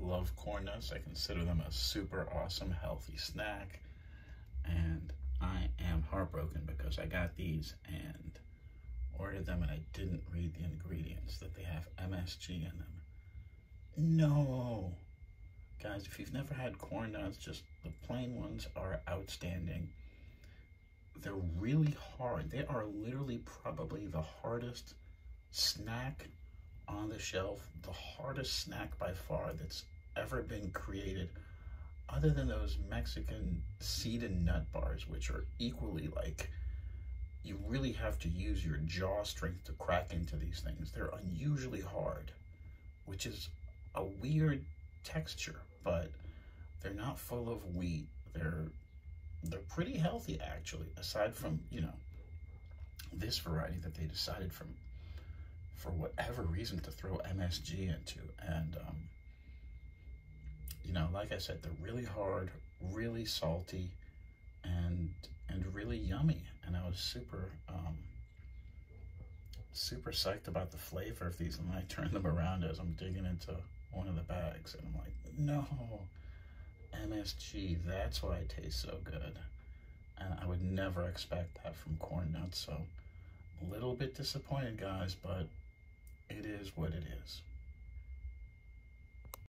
love corn nuts. I consider them a super awesome healthy snack. And I am heartbroken because I got these and ordered them and I didn't read the ingredients that they have MSG in them. No. Guys, if you've never had corn nuts, just the plain ones are outstanding. They're really hard. They are literally probably the hardest snack shelf, the hardest snack by far that's ever been created, other than those Mexican seed and nut bars, which are equally like you really have to use your jaw strength to crack into these things. They're unusually hard, which is a weird texture, but they're not full of wheat. They're they're pretty healthy actually, aside from, you know, this variety that they decided from for whatever reason to throw MSG into. And um, you know, like I said, they're really hard, really salty, and and really yummy. And I was super um, super psyched about the flavor of these. And I turned them around as I'm digging into one of the bags, and I'm like, no, MSG. That's why it tastes so good. And I would never expect that from corn nuts. So a little bit disappointed, guys, but it is what it is.